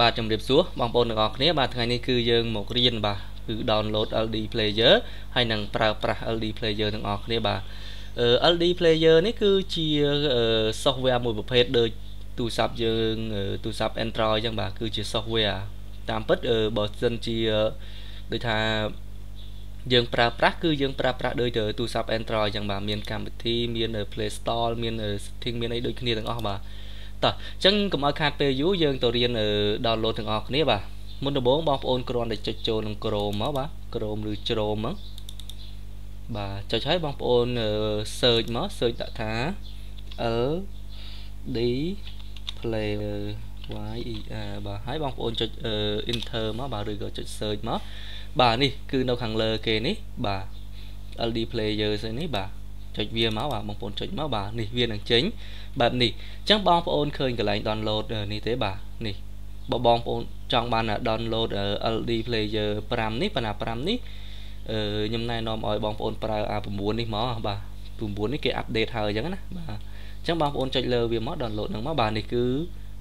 បាទជំរាបសួរបងប្អូនទាំងអស់គ្នាបាទថ្ងៃនេះគឺយើងមករៀនបាទគឺ download LD player ហើយនឹងប្រើប្រាស់ LD player ទាំងអស់គ្នាបាទ LD player នេះគឺជា software មួយប្រភេទដូចទូរស័ព្ទយើងទូរស័ព្ទ Android អញ្ចឹងបាទគឺជា software តាមពិតបើសិនជាដូចថាយើងប្រើប្រាស់គឺយើងប្រើប្រាស់ដោយទូរស័ព្ទ Android អញ្ចឹងបាទមានកម្មវិធីមាន Play Store មាន setting មានអីដូចគ្នាទាំងអស់បាទ តោះអញ្ចឹងកុំឲ្យខាតពេលយូរយើងទៅរៀន download ទាំងអស់គ្នាបាទមុនដំបូងបងប្អូនគ្រាន់តែចុចចូលនឹង Chrome មកបាទ Chrome ឬ Chrome ហ្នឹងបាទចុចឲ្យបងប្អូន search មក search ដាក់ថា L D player y e r បាទហើយបងប្អូនចុច enter មកបាទឬក៏ចុច search មកបាទនេះគឺនៅខាងលើគេនេះបាទ LD player ស្អីនេះបាទ ចុចវាមកបាទបងប្អូនចុចមកបាទនេះវានឹងចេញបែបនេះអញ្ចឹងបងប្អូនឃើញកន្លែង download នេះទេបាទនេះបើបងប្អូនចង់បាន download LD player 5នេះបណ្ណា5នេះអឺខ្ញុំណែនាំឲ្យបងប្អូនប្រើ A9 នេះមកបាទ9នេះគេអាប់ដេតហើយអញ្ចឹងណាបាទអញ្ចឹងបងប្អូនចុចលើវាមក download ហ្នឹងមកបាទនេះគឺ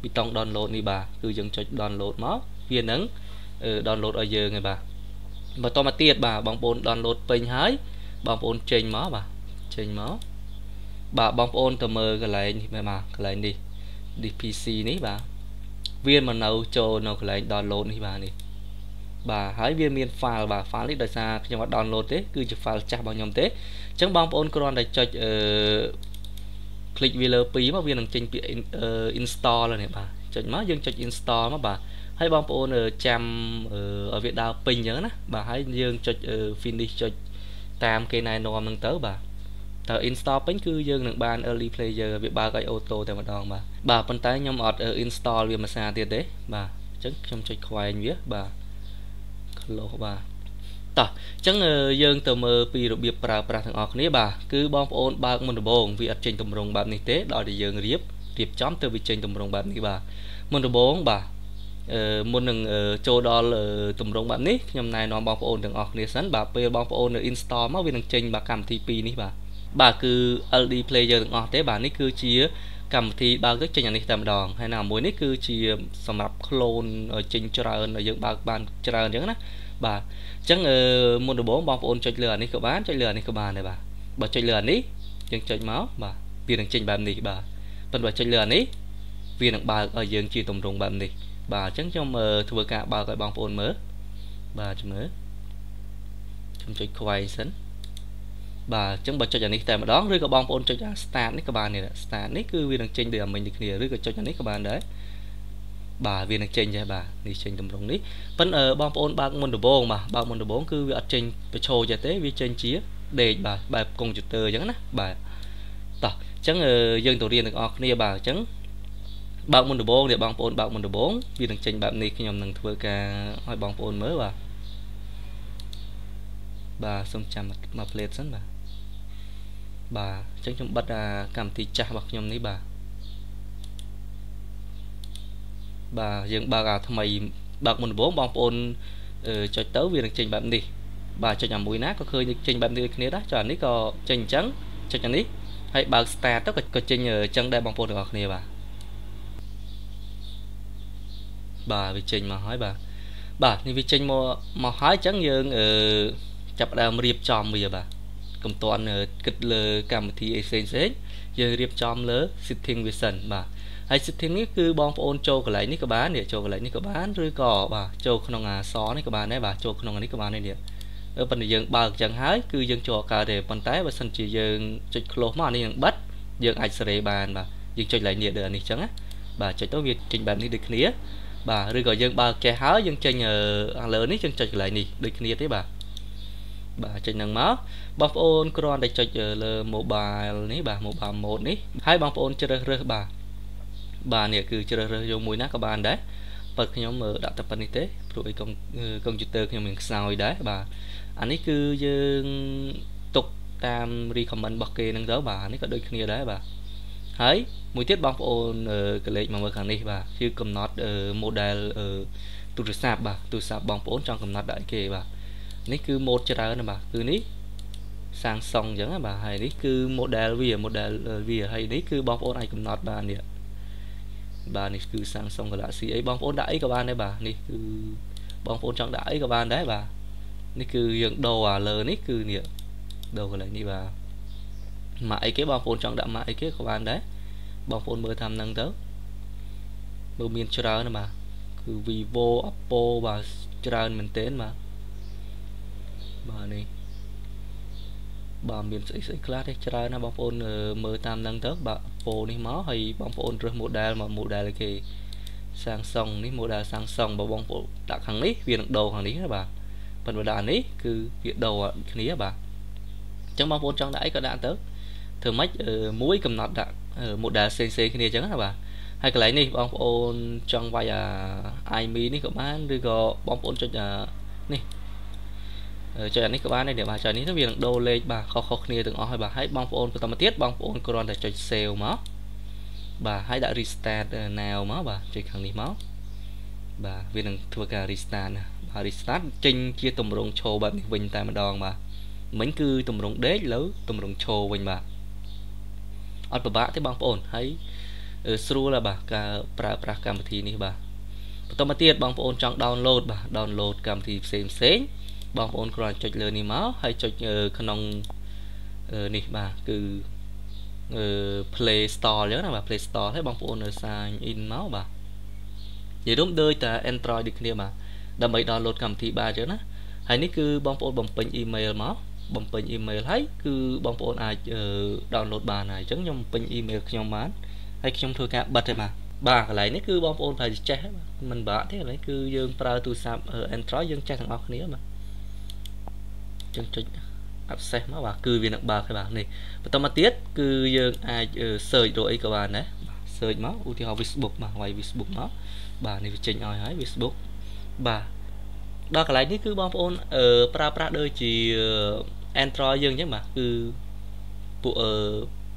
ប៊ីតុង download នេះបាទគឺយើងចុច download មកវានឹង download ឲ្យយើងហើយបាទបន្តមកទៀតបាទបងប្អូន download ពេញហើយបងប្អូនចេញមកបាទ ចេញមកបាទបងប្អូនទៅមើលកន្លែងនេះបាទកន្លែងនេះ PC នេះបាទវាមកនៅចូលនៅកន្លែង download នេះបាទនេះបាទហើយវាមាន file បាទ file នេះដោយសារខ្ញុំអត់ download ទេគឺជា file ចាស់របស់ខ្ញុំទេអញ្ចឹងបងប្អូនគ្រាន់តែចុចអឺ click វាលើ2មកវានឹងចេញពាក្យ install នេះបាទចុចមកយើងចុច install មកបាទហើយបងប្អូនចាំឲ្យវាដើរពេញអញ្ចឹងណាបាទហើយយើងចុច finish ចុចតាមគេណែនាំហ្នឹងទៅបាទ តើ install ពេញគឺយើងនឹងបាន early player វាបើកឲ្យ auto តែម្ដងបាទបាទប៉ុន្តែខ្ញុំអត់ install វាមួយសារទៀតទេបាទអញ្ចឹងខ្ញុំចុចខ្វែងវាបាទ close បាទតោះអញ្ចឹងយើងទៅមើលពីរបៀបប្រើប្រាស់ទាំងអស់គ្នាបាទគឺបងប្អូនបើកមុនដំបូងវាអត់ចេញតម្រងបែបនេះទេដល់តែយើងរៀបរៀបចំទៅវាចេញតម្រងបែបនេះបាទមុនដំបូងបាទអឺមុននឹងចូលដល់តម្រងបែបនេះខ្ញុំណែនាំបងប្អូនទាំងអស់គ្នាសិនបាទពេលបងប្អូននៅ install មកវានឹងចេញបាទកម្មវិធី2នេះបាទ បាទគឺ LD player ទាំងអស់ទេបាទនេះគឺជាកម្មវិធីបើកទៅចេញអានេះតែម្ដងហើយណាមួយនេះគឺជាសម្រាប់ clone ចេញច្រើនឲ្យយើងបើកបានច្រើនអញ្ចឹងណាបាទអញ្ចឹងមុនដំបូងបងប្អូនចុចលើអានេះក៏បានចុចលើអានេះក៏បានដែរបាទបើចុចលើអានេះយើងចុចមកបាទវានឹងចេញបែបនេះបាទប៉ុន្តែបើចុចលើអានេះវានឹងបើកឲ្យយើងជាទម្រង់បែបនេះបាទអញ្ចឹងខ្ញុំធ្វើការបើកឲ្យបងប្អូនមើលបាទជំមើខ្ញុំចុចខ្វែងសិន បាទអញ្ចឹងបើចុចអានេះតែម្ដងឬក៏បងប្អូនចុចអា start នេះក៏បានដែរ start នេះគឺវានឹងចេញដូចអាមិញដូចគ្នាឬក៏ចុចអានេះក៏បានដែរបាទវានឹងចេញដែរបាទនេះចេញតម្រងនេះប៉ិនបងប្អូនបើកមុនដំបូងបាទបើកមុនដំបូងគឺវាអត់ចេញបញ្ឈរចេះទេវាចេញជាដេកបាទបែបកុំព្យូទ័រអញ្ចឹងណាបាទតោះអញ្ចឹងយើងទៅរៀនទាំងអស់គ្នាបាទអញ្ចឹងបើកមុនដំបូងនេះបងប្អូនបើកមុនដំបូងវានឹងចេញបែបនេះខ្ញុំនឹងធ្វើការឲ្យបងប្អូនមើលបាទបាទសូមចាំមក plate សិនបាទ បាទអញ្ចឹងខ្ញុំបិទអាកម្មវិធីចាស់របស់ខ្ញុំនេះបាទបាទយើងបើកអាថ្មីបើកមុនដំបូងបងប្អូនចុចទៅវានឹងចេញបែបនេះបាទចុចអាមួយណាក៏ឃើញចេញបែបនេះដូចគ្នាដែរចុចអានេះក៏ចេញអញ្ចឹងចុចអានេះហើយបើក start ទៅក៏ចេញអញ្ចឹងដែរបងប្អូនទាំងអស់គ្នាបាទបាទវាចេញមកហើយបាទបាទនេះវាចេញមកមកហើយអញ្ចឹងយើងអឺចាប់ដើមរៀបចំវាបាទ កុំតន់គិតលើកម្មវិធីអីផ្សេងផ្សេងយើងរៀបចំលើ setting វាសិនបាទហើយ setting នេះគឺបងប្អូនចូលកន្លែងនេះក៏បាននេះចូលកន្លែងនេះក៏បានឬក៏បាទចូលក្នុងអាសនេះក៏បានដែរបាទចូលក្នុងនេះក៏បានដែរនេះប៉ុន្តែយើងបើកចឹងហើយគឺយើងចូលកើតទេប៉ុន្តែបើសិនជាយើងចុច close មកអានេះនឹងបិទយើងអាចសេរីបានបាទយើងចុចឡើងនេះដូចនេះចឹងណាបាទចុចទៅវាចេញបែបនេះដូចគ្នាបាទឬក៏យើងបើកចេះហើយយើងចេញខាងលើនេះយើងចុចកន្លែងនេះដូចគ្នាទេបាទ បាទចេញនឹងមកបងប្អូនគ្រាន់តែចុចលើ mobile នេះបាទ mobile mode នេះហើយបងប្អូនជ្រើសរើសបាទបាទនេះគឺជ្រើសរើសយកមួយណាក៏បានដែរបើខ្ញុំដាក់តែប៉ុណ្នេះទេព្រោះអីកុំកុំព្យូទ័រខ្ញុំមានខ្សោយដែរបាទអានេះគឺយើងទុកតាម recommend របស់គេហ្នឹងទៅបាទនេះក៏ដូចគ្នាដែរបាទហើយមួយទៀតបងប្អូនកលេចមកមើលខាងនេះបាទគឺកំណត់ model ទូរស័ព្ទបាទទូរស័ព្ទបងប្អូនចង់កំណត់ដាក់គេបាទ នេះគឺ mode ច្រើនណាបាទគឺនេះ Samsung អញ្ចឹងបាទហើយនេះគឺ model វា model វាហើយនេះគឺបងប្អូនអាចកំណត់បាននេះបាទនេះគឺ Samsung Galaxy អីបងប្អូនដាក់អីក៏បានដែរបាទនេះគឺបងប្អូនចង់ដាក់អីក៏បានដែរបាទនេះគឺយើងដូរអាលើនេះគឺនេះដូរកន្លែងនេះបាទម៉ាកអីគេបងប្អូនចង់ដាក់ម៉ាកអីគេក៏បានដែរបងប្អូនមើលតាមហ្នឹងទៅមើលមានច្រើនណាបាទគឺ Vivo Oppo បាទច្រើនមែនទែនបាទ បាទនេះបាទមានស្អីស្អីខ្លះទេច្រើនណាបងប្អូនមើលតាមហ្នឹងទៅបាទ Oppo នេះមកហើយបងប្អូនរើស model មក model គេ Samsung នេះ model Samsung បើបងប្អូនដាក់ខាងនេះវានឹងដូរខាងនេះណាបាទប៉ុន្តែដាក់នេះគឺវាដូរគ្នាបាទអញ្ចឹងបងប្អូនចង់ដាក់អីក៏ដាក់ទៅធ្វើម៉េចមួយកំណត់ដាក់ model ផ្សេងផ្សេងគ្នាអញ្ចឹងណាបាទហើយកន្លែងនេះបងប្អូនចង់វាយអា iMe នេះក៏បានឬក៏បងប្អូនចុចនេះ ចុចអានេះក៏បានដែរបាទចុចនេះទៅវានឹងដូរលេខបាទខុសៗគ្នាទាំងអស់ហើយបាទហើយបងប្អូនបន្តមកទៀតបងប្អូនគ្រាន់តែចុច save មកបាទហើយដាក់ restart now មកបាទចុចខាងនេះមកបាទវានឹងធ្វើការ restart ណាបាទ restart ចេញជាតម្រងឈរបែបនេះវិញតែម្ដងបាទមិញគឺតម្រងដេកលើតម្រងឈរវិញបាទអត់ពិបាកទេបងប្អូនហើយស្រួលបាទការប្រើប្រាស់កម្មវិធីនេះបាទបន្តមកទៀតបងប្អូនចង់ download បាទ download កម្មវិធីផ្សេងផ្សេង បងប្អូនគ្រាន់តែចុចលើនេះមកហើយចុចក្នុងនេះបាទគឺ Play Store អញ្ចឹងណាបាទ Play Store ហើយបងប្អូន sign in មកបាទនិយាយរួមដូចតែ Android ដូចគ្នាបាទដើម្បី download កម្មវិធីបាទអញ្ចឹងណាហើយនេះគឺបងប្អូនបំពេញ email មកបំពេញ email ហើយគឺបងប្អូនអាច download បានហើយអញ្ចឹងខ្ញុំបំពេញ email ខ្ញុំបានហើយខ្ញុំធ្វើការបិទទេបាទបាទកន្លែងនេះគឺបងប្អូនត្រូវចេះមិនបាក់ទេកន្លែងគឺយើងប្រើទូរស័ព្ទ Android យើងចេះទាំងអស់គ្នាបាទ ចឹងចុច access មកបាទគឺវានឹងបើកហើយបាទនេះបន្តមកទៀតគឺយើងអាច search រកអីក៏បានដែរ search មកឧទាហរណ៍ Facebook បាទវាយ Facebook មកបាទនេះវាចេញឲ្យហើយ Facebook បាទដល់កន្លែងនេះគឺបងប្អូនអឺប្រើប្រាស់ដូចជា Android យើងអញ្ចឹងបាទគឺពួកអឺ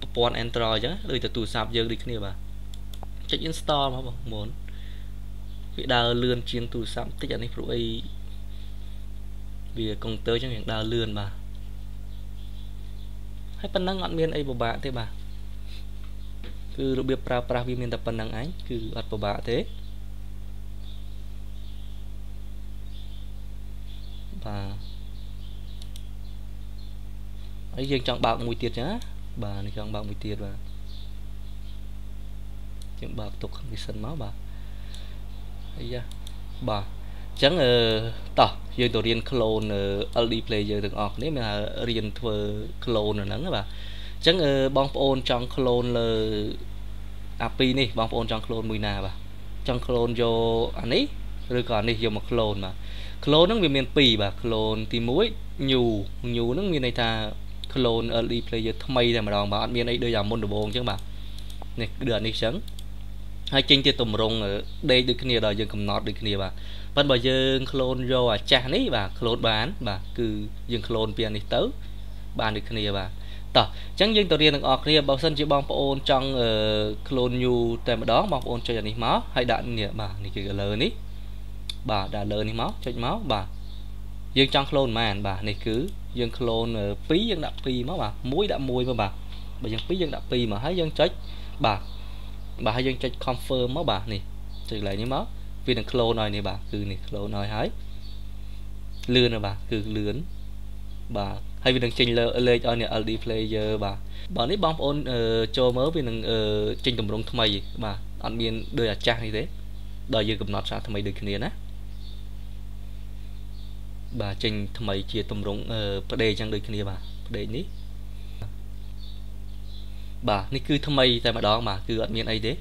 ប្រព័ន្ធ Android អញ្ចឹងដូចទៅទូរស័ព្ទយើងដូចគ្នាបាទចុច install មកបងមុនវាដើរលឿនជាងទូរស័ព្ទតិចអានេះព្រោះអី វាកុងទ័រចឹងយើងដើរលឿនបាទហើយប៉ុណ្ណឹងអត់មានអីពិបាកទេបាទគឺរបៀបប្រើប្រាស់វាមានតែប៉ុណ្្នឹងឯងគឺអត់ពិបាកទេបាទហើយយើងចង់បើកមួយទៀតចឹងណាបាទនេះចង់បើកមួយទៀតបាទយើងបើកទុកខាងនេះសិនមកបាទអីយ៉ាបាទ អញ្ចឹងអឺតោះយើងទៅរៀន clone LD player ទាំងអស់គ្នាមានថារៀនធ្វើ clone ហ្នឹងបាទអញ្ចឹងបងប្អូនចង់ clone លើអាពីនេះបងប្អូនចង់ clone មួយណាបាទចង់ clone យកអានេះឬក៏អានេះយកមក clone បាទ clone ហ្នឹងវាមាន2បាទ clone ទី1 new new ហ្នឹងមានន័យថា clone LE player ថ្មីតែម្ដងបាទអត់មានអីដូចអាមុនដំបូងអញ្ចឹងបាទនេះគឺអានេះអញ្ចឹងហើយចេញជាតម្រងដេកដូចគ្នាដល់យើងកំណត់ដូចគ្នាបាទ ប៉ុន្តែបើយើង clone យកអាចាស់នេះបាទ clone បាន បាទគឺយើង clone ពីអានេះទៅ បានដូចគ្នាបាទតោះអញ្ចឹងយើងទៅរៀនទាំងអស់គ្នាបើសិនជាបងប្អូនចង់ clone new តែម្ដងបងប្អូនចុចអានេះមកហើយដាក់នេះបាទនេះគឺ color នេះបាទដាក់លើនេះមកចុចមកបាទយើងចង់ clone ប៉ុន្មានបាទនេះគឺយើង clone 2យើងដាក់2មកបាទ1ដាក់1មកបាទបើយើង2យើងដាក់2មកហើយយើងចុចបាទបាទហើយយើងចុច confirm មកបាទនេះចុចកន្លែងនេះមក វានឹង clone ឲ្យនេះបាទគឺនេះ clone ឲ្យហើយលឿនបាទគឺលឿនបាទហើយវានឹងចេញលើលេខឲ្យនេះ LD player បាទបើនេះបងប្អូនចូលមើលវានឹងចេញតម្រងថ្មី បាទអត់មានដូចអាចាស់នេះទេដល់យើងកំណត់សារថ្មីដូចគ្នាណាបាទចេញថ្មីជាទម្រង់ផ្ដេកចឹងដូចគ្នាបាទផ្ដេកនេះបាទនេះគឺថ្មីតែម្ដងបាទគឺអត់មានអីទេ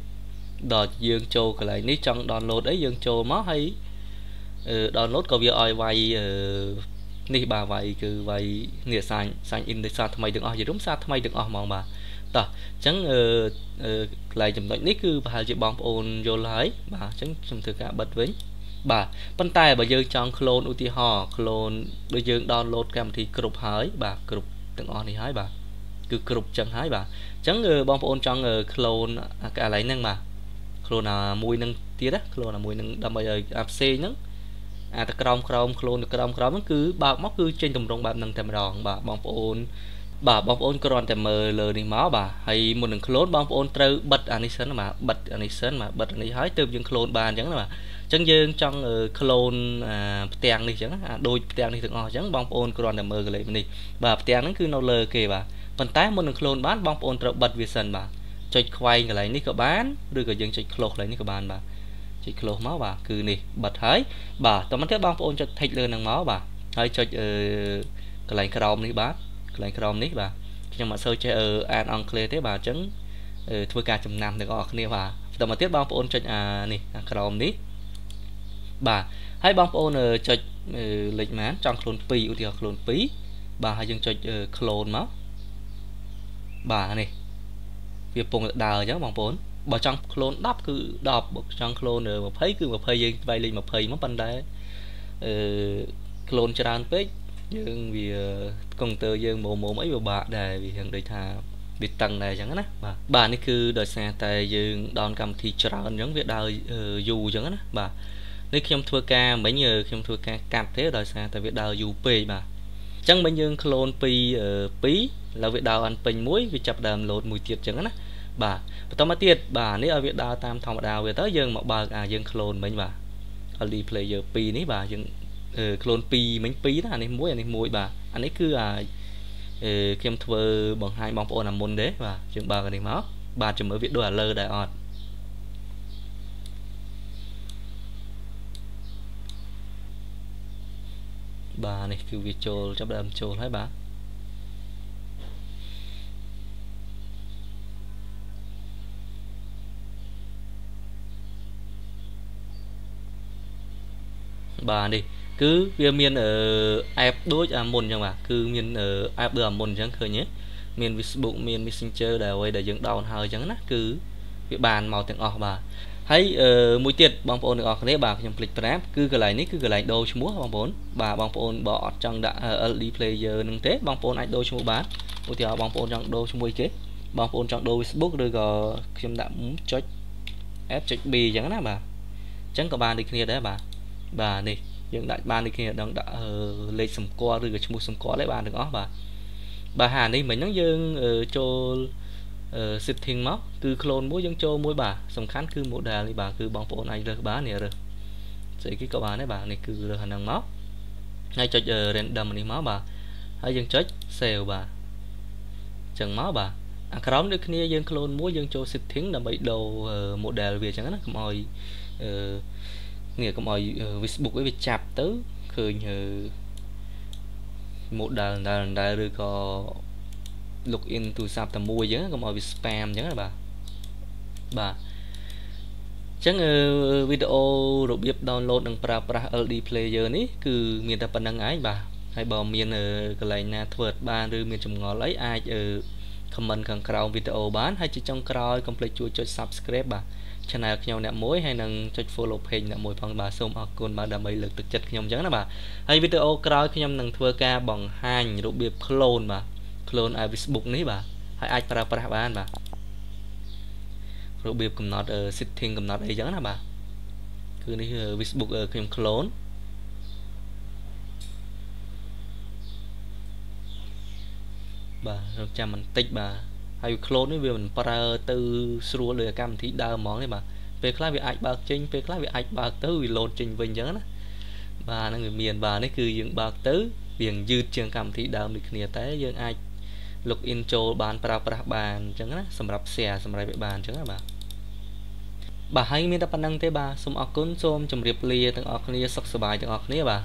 ដល់យើងចូលកន្លែងនេះចង់ download អីយើងចូលមកហើយអឺ download ក៏វាឲ្យវាយអឺនេះបាទវាយគឺវាយនេះសាញសាញ in ដោយសារថ្មីទាំងអស់យល់សារថ្មីទាំងអស់ហ្មងបាទតោះអញ្ចឹងអឺកន្លែងចំណុចនេះគឺប្រហែលជាបងប្អូនយល់ហើយបាទអញ្ចឹងខ្ញុំធ្វើការបិទវិញបាទប៉ុន្តែបើយើងចង់ clone ឧទាហរណ៍ clone ដូចយើង download កម្មវិធីគ្រប់ហើយ បាទគ្រប់ទាំងអស់នេះហើយបាទគឺគ្រប់ចឹងហើយបាទអញ្ចឹងបងប្អូនចង់ clone កន្លែងហ្នឹងបាទ clone មួយនឹងទៀតណា clone មួយនឹងដើម្បីឲ្យអាផ្សេងហ្នឹងអាទៅក្រោមក្រោម clone ទៅក្រោមក្រោមហ្នឹងគឺបើកមកគឺចេញតម្រងបែបហ្នឹងតែម្ដងបាទបងប្អូនបាទបងប្អូនគ្រាន់តែមើលលើនេះមកបាទហើយមុននឹង clone បងប្អូនត្រូវបិទអានេះសិនបាទបិទអានេះសិនបាទបិទអានេះហើយទើបយើង clone បានអញ្ចឹងណាបាទអញ្ចឹងយើងចង់ clone ផ្ទាំងនេះអញ្ចឹងអាដូចផ្ទាំងនេះទាំងអស់អញ្ចឹងបងប្អូនគ្រាន់តែមើលកលេសនេះបាទផ្ទាំងហ្នឹងគឺនៅលើគេបាទប៉ុន្តែមុននឹង clone បានបងប្អូនត្រូវបិទវាសិនបាទ ចុចខ្វែងកន្លែងនេះក៏បានឬក៏យើងចុច close កន្លែងនេះក៏បានបាទចុច close មកបាទគឺនេះបិទហើយបាទតោះមកទៀតបងប្អូនចុច tick លើនឹងមកបាទហើយចុចអឺកន្លែងក្រោមនេះបាទកន្លែងក្រោមនេះបាទខ្ញុំអត់សូវចេះអានអង់គ្លេសទេបាទអញ្ចឹងធ្វើការចំណាំទាំងអស់គ្នាបាទបន្តមកទៀតបងប្អូនចុចអានេះអាក្រោមនេះបាទហើយបងប្អូនចុចលេខម៉ានចង់ខ្លួន2ឧទាហរណ៍ខ្លួន2បាទហើយយើងចុច clone មកបាទនេះ វាពងដើរអញ្ចឹងបងប្អូនបើចង់ខ្លួន10គឺ10បើចង់ខ្លួន20គឺ20យើងស្វែងលេខ20មកប៉ុន្តែអឺខ្លួនច្រើនពេកយើងវាកុំព្យូទ័រយើងមុំមុំអីពិបាកដែរវាហឹងដូចថាវាតឹងដែរអញ្ចឹងណាបាទបាទនេះគឺដោយសារតែយើងដោនកម្មវិធីច្រើនអញ្ចឹងវាដើរយូរអញ្ចឹងណាបាទនេះខ្ញុំធ្វើការមិញខ្ញុំធ្វើការកាត់ទេដោយសារតែវាដើរយូរពេកបាទអញ្ចឹងមិញយើងក្លូនពី2ឥឡូវវាដើរអានពេញមួយវាចាប់ដើមលោតមួយទៀតអញ្ចឹងណា បាទបន្តមកទៀតបាទនេះឲ្យវាដើរតាមធម្មតាវាទៅយើងមកបើកអាយើង clone មិញបាទ LD player 2នេះបាទយើង clone 2មិញ2ណាអានេះមួយអានេះមួយបាទអានេះគឺអាខ្ញុំធ្វើបង្ហាញបងប្អូនអាមុនទេបាទយើងបើកអានេះមកបាទជំរឿវាដូចអាលើដែរអត់បាទនេះគឺវាចូលចាប់ដើមចូលហើយបាទ បាទនេះគឺវាមានអឺ app ដូចអាមុនអញ្ចឹងបាទគឺមាន app ដូចអាមុនអញ្ចឹងឃើញទេមាន Facebook មាន Messenger ដែលអ្វីដែលយើង down ហើយអញ្ចឹងណាគឺវាបានមកទាំងអស់បាទហើយមួយទៀតបងប្អូនទាំងអស់គ្នាបាទខ្ញុំភ្លេចប្រាប់គឺកន្លែងនេះគឺកន្លែងដូរឈ្មោះបងប្អូនបាទបងប្អូនបើអត់ចង់ដាក់ LD player នឹងទេបងប្អូនអាចដូរឈ្មោះបានឧទាហរណ៍បងប្អូនចង់ដូរឈ្មោះគេបងប្អូនចង់ដូរ Facebook ឬក៏ខ្ញុំដាក់ចុច app ចុច B អញ្ចឹងណាបាទអញ្ចឹងក៏បានដូចគ្នាដែរបាទ បាទនេះយើងដាក់បានដូចគ្នាដឹងដាក់លេខសម្គាល់ឬក៏ឈ្មោះសម្គាល់ឯបានទាំងអស់បាទបាទហានេះមិញហ្នឹងយើងចូល setting មកគឺ clone មួយយើងចូលមួយបាទសំខាន់គឺ model នេះបាទគឺបងប្អូនអាចរើសបាននេះរើសស្អីគេក៏បានដែរបាទនេះគឺរើសហ្នឹងមកហើយចុច random នេះមកបាទហើយយើងចុច save បាទអញ្ចឹងមកបាទអាក្រោមដូចគ្នាយើង clone មួយយើងចូល setting ដើម្បីដូរ model វាអញ្ចឹងណាកុំឲ្យអឺ នេះកុំឲ្យ Facebook វាចាប់ទៅឃើញ model ដែលដែលឬក៏ login ទូរស័ព្ទតែមួយអញ្ចឹងកុំឲ្យវា spam អញ្ចឹងបាទបាទអញ្ចឹងវីដេអូរបៀប download និងប្រើប្រាស់ LD player នេះគឺមានតែប៉ុណ្្នឹងឯងបាទហើយបើមានកន្លែងណាធ្វើបានឬមានចម្ងល់អីអាច comment ខាងក្រោមវីដេអូបានហើយជាចុងក្រោយកុំភ្លេចជួយចុច subscribe បាទ channel ខ្ញុំអ្នកមួយហើយនឹងចុច follow page អ្នកមួយផងបាទសូមអរគុណបាទដើម្បីលើកទឹកចិត្តខ្ញុំអញ្ចឹងណាបាទហើយវីដេអូក្រោយខ្ញុំនឹងធ្វើការបង្ហាញរបៀប clone បាទ clone ឲ្យ Facebook នេះបាទហើយអាចប្រើប្រាស់បានបាទរបៀបកំណត់ setting កំណត់អីចឹងណាបាទគឺនេះ Facebook ខ្ញុំ clone បាទរកចាំបន្តិចបាទ ហើយ clone នេះវាមិនប្រើទៅស្រួលដូចកម្មវិធីដើមហ្មងទេបាទពេលខ្លះវាអាចបើកចេញពេលខ្លះវាអាចបើកទៅវា load ចេញវិញអញ្ចឹងណាបាទហ្នឹងវាមានបាទនេះគឺយើងបើកទៅវាយឺតជាងកម្មវិធីដើមដូចគ្នាតែយើងអាច log in ចូលបានប្រើប្រាស់បានអញ្ចឹងណាសម្រាប់ share សម្រាប់វាបានអញ្ចឹងណាបាទបាទហើយមានតែប៉ុណ្្នឹងទេបាទសូមអរគុណសូមជម្រាបលាទាំងអស់គ្នាសុខសប្បាយទាំងអស់គ្នាបាទ